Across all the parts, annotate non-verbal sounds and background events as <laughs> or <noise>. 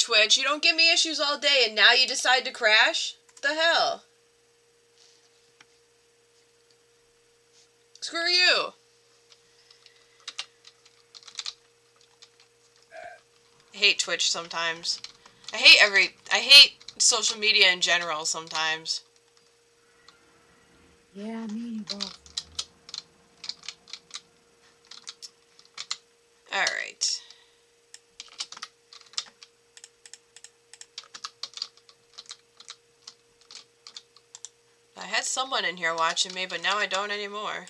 Twitch. You don't give me issues all day, and now you decide to crash? The hell? Screw you. I hate Twitch sometimes. I hate every. I hate social media in general sometimes. Yeah, me both. Alright. I had someone in here watching me, but now I don't anymore.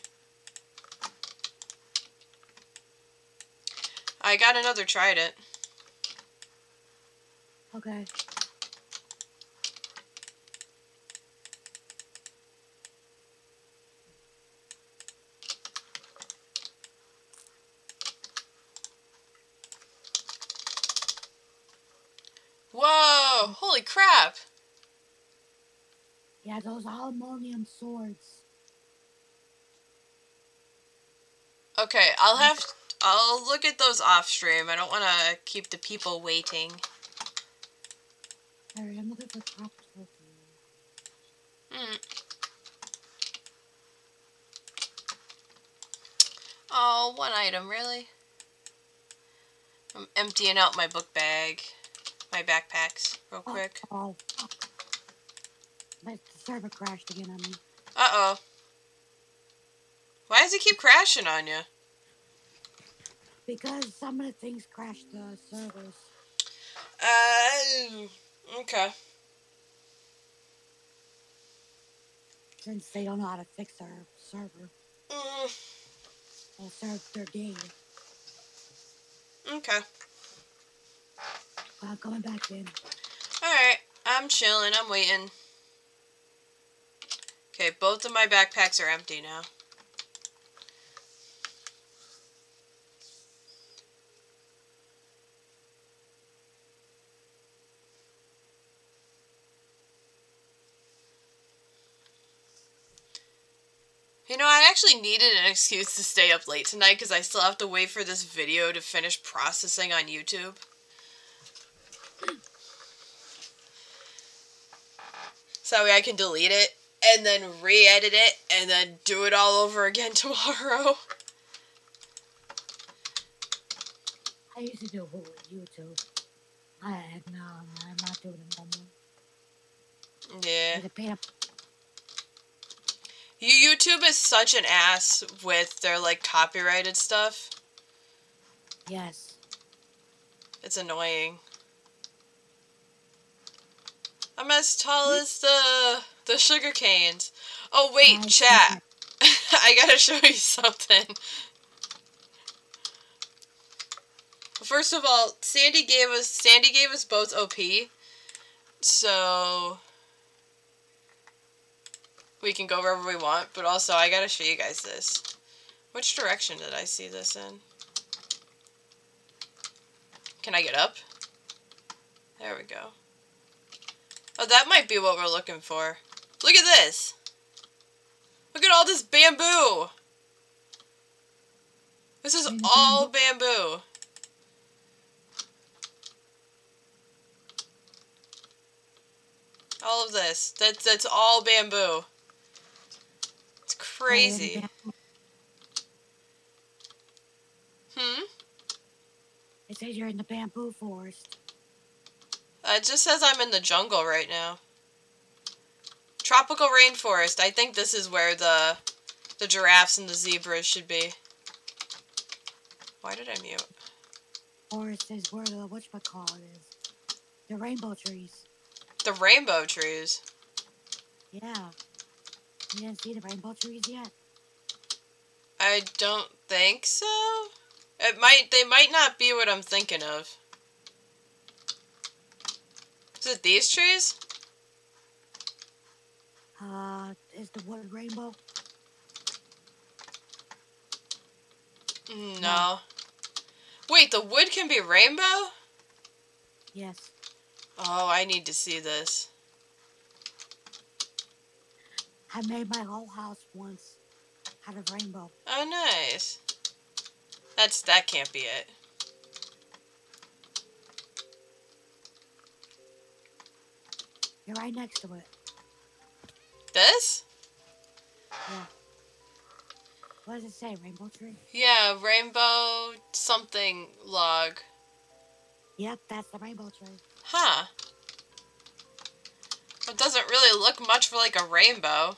I got another trident. Okay. Whoa! Holy crap! Yeah, those aluminum swords. Okay, I'll have I'll look at those off stream. I don't want to keep the people waiting. Alright, I'm looking for tokens. Hmm. Oh, one item, really? I'm emptying out my book bag, my backpacks, real Oh, quick. Oh, fuck. Server crashed again on me. Uh-oh. Why does it keep crashing on you? Because some of the things crashed the servers. Uh, okay. Since they don't know how to fix their server. Mm, Or serve their game. okay. Well, coming back in. Alright, I'm chilling, I'm waiting. Okay, both of my backpacks are empty now. You know, I actually needed an <laughs> excuse to stay up late tonight because I still have to wait for this video to finish processing on YouTube. So that way I can delete it and then re-edit it and then do it all over again <laughs> tomorrow. I used to do it with YouTube. I had no, I'm not doing it no more. Yeah. With a pay up. You YouTube is such an ass with their like copyrighted stuff. Yes. It's annoying. I'm as tall as the the sugar canes. Oh wait, chat. <laughs> I gotta show you something. First of all, Sandy gave us Sandy gave us both OP. So we can go wherever we want, but also I gotta show you guys this. Which direction did I see this in? Can I get up? There we go. Oh, that might be what we're looking for. Look at this! Look at all this bamboo! This is all bamboo. All of this. That's that's all bamboo. It's crazy. Hmm? It says you're in the bamboo forest. Uh, it just says I'm in the jungle right now. Tropical rainforest. I think this is where the the giraffes and the zebras should be. Why did I mute? Forest is where the whatchamacallit is. The rainbow trees. The rainbow trees. Yeah. You didn't see the rainbow trees yet? I don't think so. It might. They might not be what I'm thinking of. Is it these trees? Uh, is the wood rainbow? Mm, No. Wait, the wood can be rainbow? Yes. Oh, I need to see this. I made my whole house once out of rainbow. Oh, nice. That's that can't be it. You're right next to it. This? Yeah. What does it say? Rainbow tree? Yeah, rainbow something log. Yep, that's the rainbow tree. Huh. It doesn't really look much for like a rainbow.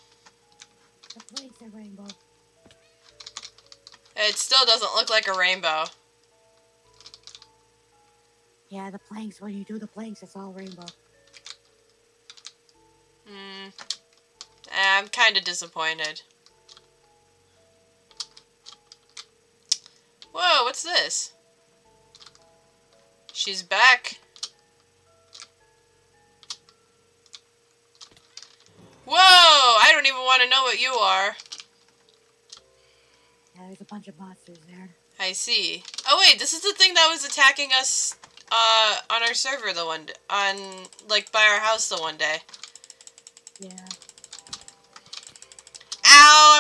The plane's a rainbow. It still doesn't look like a rainbow. Yeah, the planks, when you do the planks, it's all rainbow. I'm kind of disappointed. Whoa, what's this? She's back. Whoa! I don't even want to know what you are. Yeah, there's a bunch of monsters there. I see. Oh wait, this is the thing that was attacking us uh on our server the one d- on like by our house the one day. Yeah.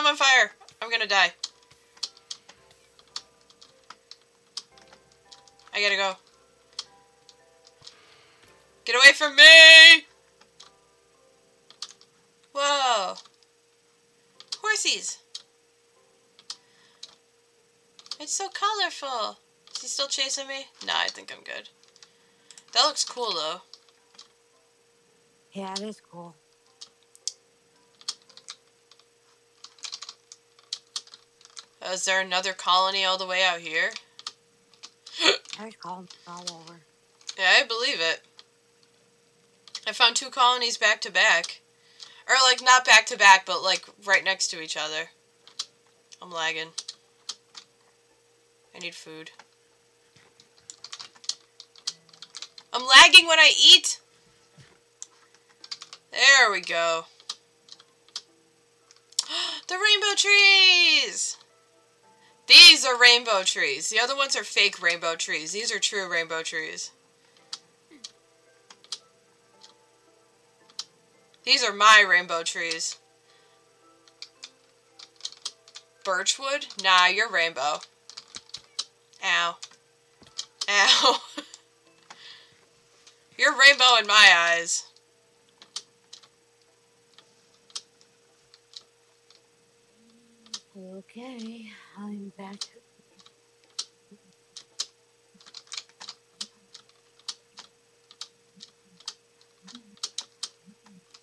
I'm on fire. I'm to die. I got to go. Get away from me! Whoa. Horsies. It's so colorful. Is he still chasing me? Nah, I think I'm good. That looks cool though. Yeah, it is cool. Is there another colony all the way out here? There's columns all over. Yeah, I believe it. I found two colonies back to back. Or, like, not back to back, but, like, right next to each other. I'm lagging. I need food. I'm lagging when I eat! There we go. <gasps> the rainbow trees! These are rainbow trees. The other ones are fake rainbow trees. These are true rainbow trees. These are my rainbow trees. Birchwood? Nah, you're rainbow. Ow. Ow. <laughs> you're rainbow in my eyes. Okay, I'm back.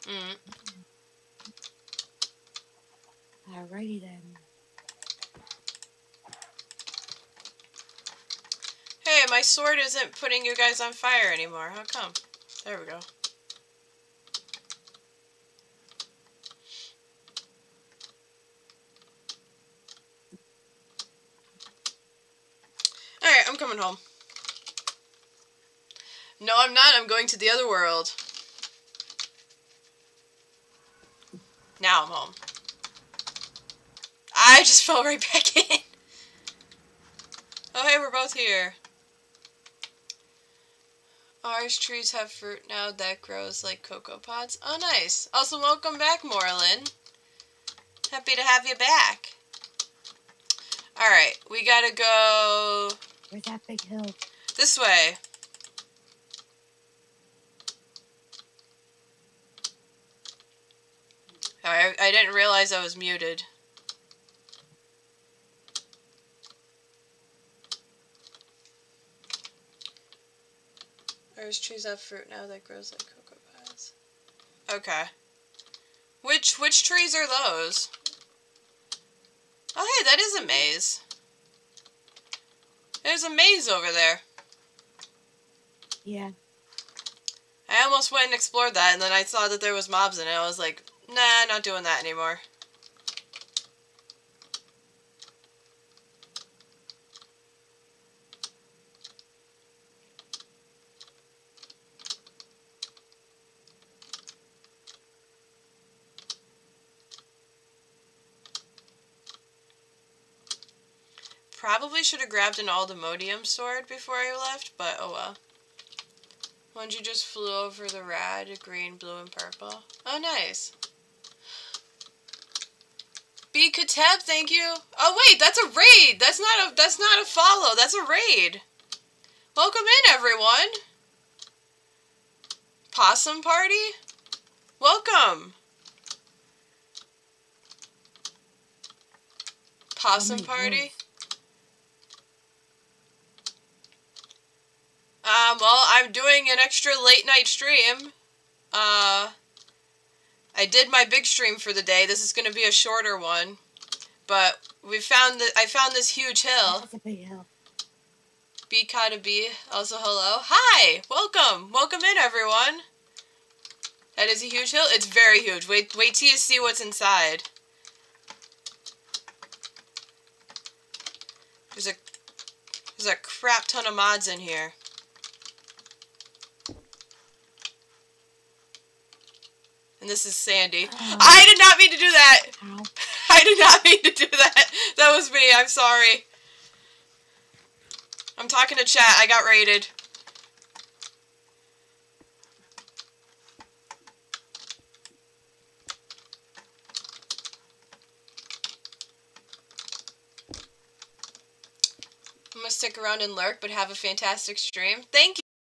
Mm. Alrighty then. Hey, my sword isn't putting you guys on fire anymore. How come? There we go. Alright, I'm coming home. No, I'm not. I'm going to the other world. Now I'm home. I just <laughs> fell right back in. Oh, hey, we're both here. Ours trees have fruit now that grows like cocoa pods. Oh, nice. Also, welcome back, Moreland. Happy to have you back. Alright, we gotta go Where's that big hill? this way. Oh, I, I didn't realize I was muted. Ours trees have fruit now that grows like cocoa pods. Okay. Which which trees are those? Oh hey, that is a maze. There's a maze over there. Yeah. I almost went and explored that, and then I saw that there was mobs in it. I was like, nah, not doing that anymore. Probably should have grabbed an Aldemodium sword before I left, but oh well. One you just flew over the red, green, blue, and purple. Oh, nice. B Kateb, thank you. Oh wait, that's a raid. That's not a that's not a follow. That's a raid. Welcome in, everyone. Possum party. welcome. Possum oh many party. Um, well, I'm doing an extra late night stream. Uh, I did my big stream for the day. This is going to be a shorter one, but we found that I found this huge hill. That's a big hill. B Kata B, also hello. Hi, welcome, welcome in everyone. That is a huge hill. It's very huge. Wait, wait till you see what's inside. There's a there's a crap ton of mods in here. This is Sandy. I did not mean to do that. Ow. <laughs> I did not mean to do that. That was me. I'm sorry. I'm talking to chat. I got raided. I'm gonna stick around and lurk, but have a fantastic stream. Thank